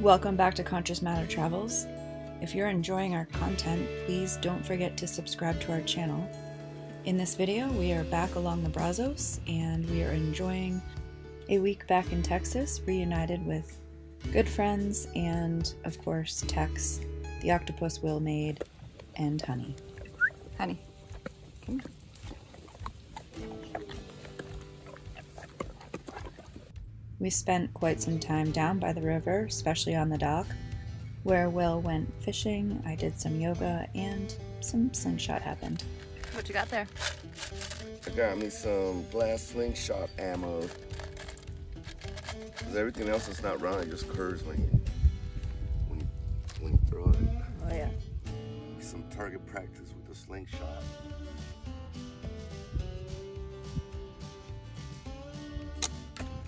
Welcome back to Conscious Matter Travels. If you're enjoying our content, please don't forget to subscribe to our channel. In this video, we are back along the Brazos and we are enjoying a week back in Texas, reunited with good friends and, of course, Tex, the octopus Will made, and Honey. Honey, come here. We spent quite some time down by the river, especially on the dock, where Will went fishing, I did some yoga, and some slingshot happened. What you got there? I got me some glass slingshot ammo. Cause everything else that's not running just curves when you when you when you throw it. Oh yeah. Some target practice with the slingshot.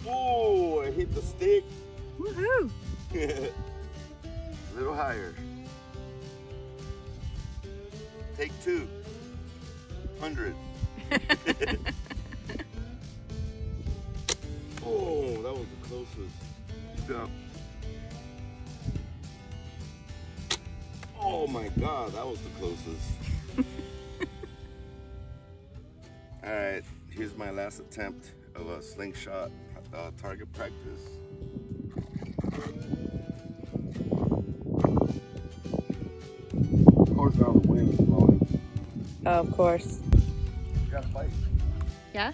Oh, I hit the stick. Woohoo! A little higher. Take two. Hundred. oh, that was the closest. Yeah. Oh my god, that was the closest. Alright, here's my last attempt of a slingshot uh, target practice. Of course, now the wind is blowing. Of course. You gotta fight. Yeah?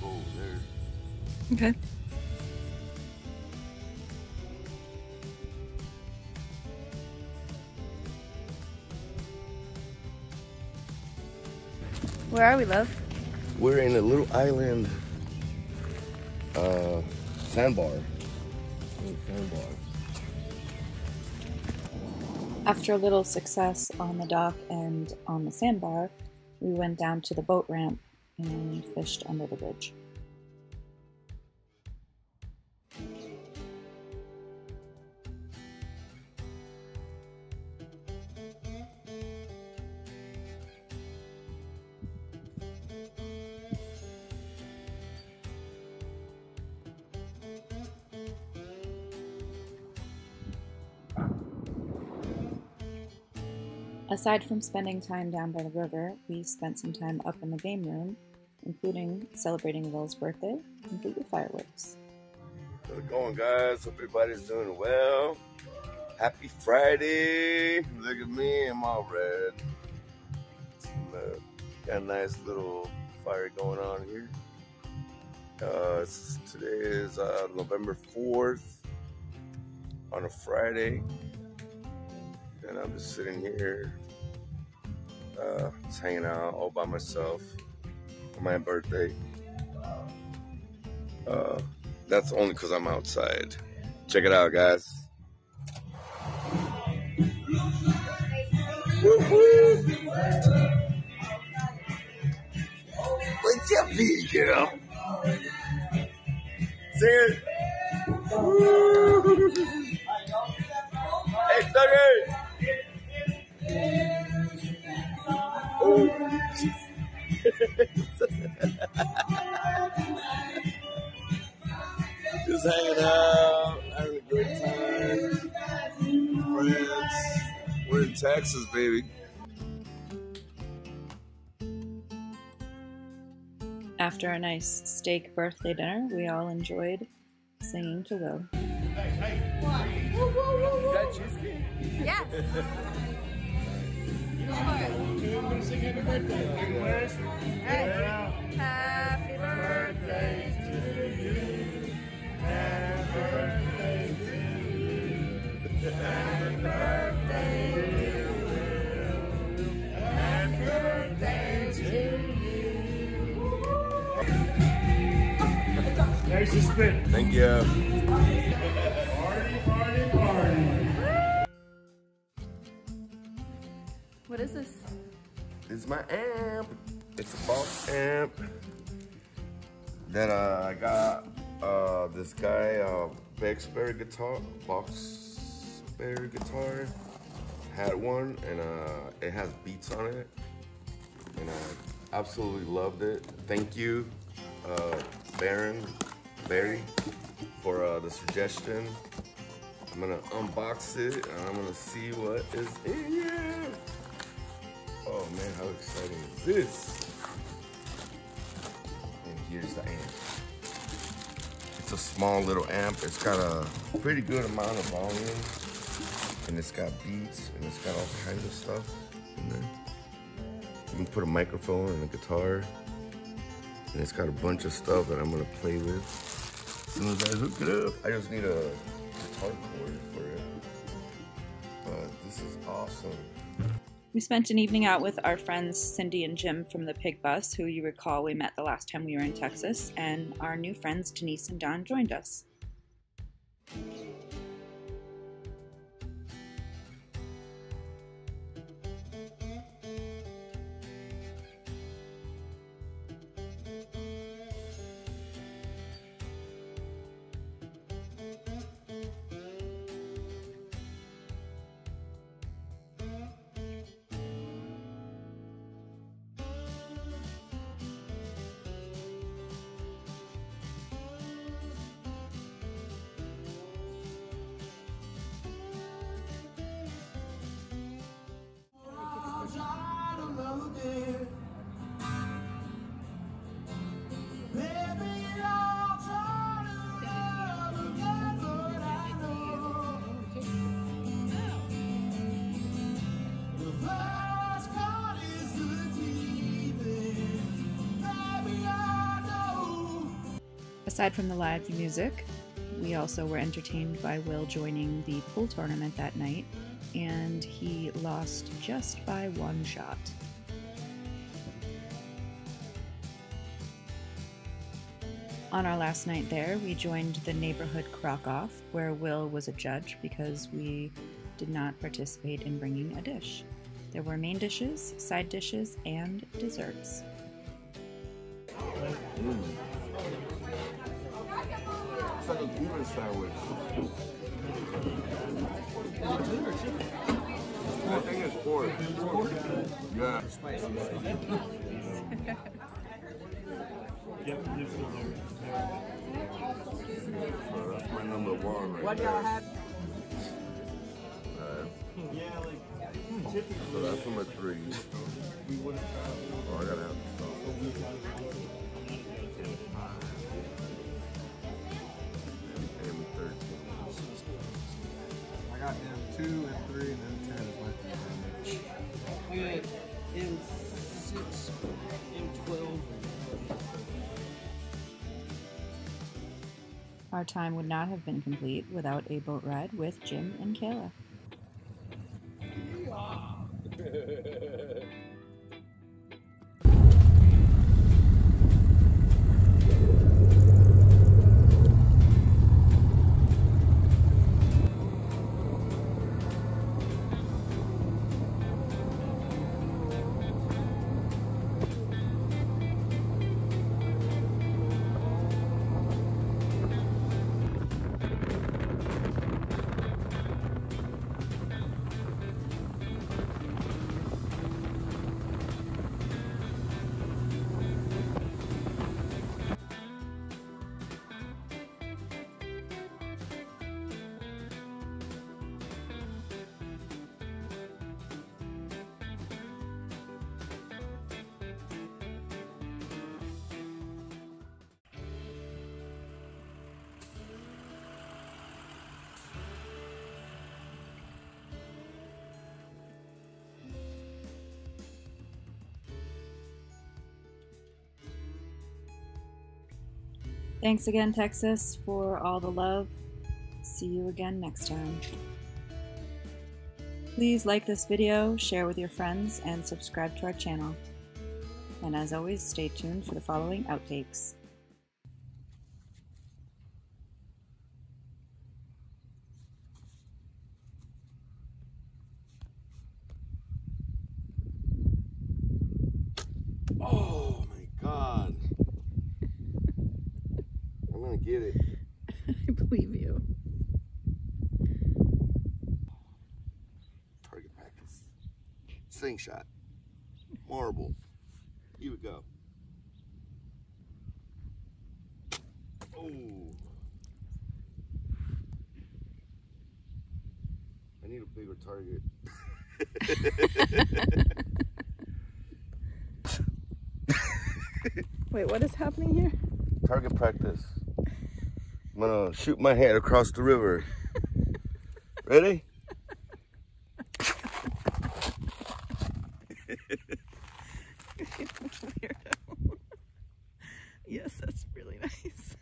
Probably go over there. Okay. Where are we, love? We're in a little island uh, sandbar. Sandbar. After a little success on the dock and on the sandbar, we went down to the boat ramp and fished under the bridge. Aside from spending time down by the river, we spent some time up in the game room, including celebrating Will's birthday, complete with fireworks. How's it going, guys? Hope everybody's doing well. Happy Friday. Look at me, I'm all red. Uh, got a nice little fire going on here. Uh, today is uh, November 4th on a Friday. And I'm just sitting here, uh, just hanging out all by myself for my birthday. Uh, that's only because I'm outside. Check it out, guys. What's up, baby girl? Sing it. Hey, Dougie. Just hanging out, having a good time. Friends. We're in Texas, baby. After a nice steak birthday dinner, we all enjoyed singing to Will. Yes. Happy birthday. To you. Happy birthday to you. Happy birthday to you. Happy birthday to you. Nice to spit. Thank you. my amp. It's a box amp that uh, I got uh, this guy, uh, Bexberry guitar, Boxberry guitar, had one, and uh, it has beats on it, and I absolutely loved it. Thank you, uh, Baron Barry, for uh, the suggestion. I'm gonna unbox it, and I'm gonna see what is in here. Oh man, how exciting is this? And here's the amp. It's a small little amp. It's got a pretty good amount of volume. And it's got beats and it's got all kinds of stuff in there. You can put a microphone and a guitar. And it's got a bunch of stuff that I'm gonna play with. As soon as I hook it up, I just need a guitar cord for it. But this is awesome. We spent an evening out with our friends Cindy and Jim from the Pig Bus, who you recall we met the last time we were in Texas, and our new friends Denise and Don joined us. Aside from the live music, we also were entertained by Will joining the pool tournament that night, and he lost just by one shot. On our last night there, we joined the neighborhood crock off, where Will was a judge because we did not participate in bringing a dish. There were main dishes, side dishes, and desserts. It's like a Cuban sandwich. I think it's pork. Yeah. Yep, they're still there. So that's my number one right What there. y'all have? Alright. Yeah, like oh, So that's number three. Oh, I gotta have the sauce. And 13. I got M two and three Our time would not have been complete without a boat ride with Jim and Kayla. Thanks again, Texas, for all the love. See you again next time. Please like this video, share with your friends, and subscribe to our channel. And as always, stay tuned for the following outtakes. Oh my god. I'm gonna get it. I believe you. Target practice. Sling shot. Marble. Here we go. Oh. I need a bigger target. Wait, what is happening here? Target practice. I'm gonna shoot my head across the river. Ready? Weirdo. yes, that's really nice.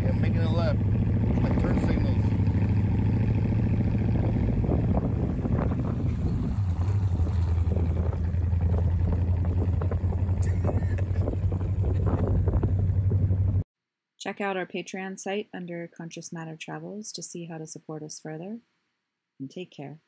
Yeah, I'm making a left. Turn signals. Check out our Patreon site under Conscious Matter Travels to see how to support us further. And take care.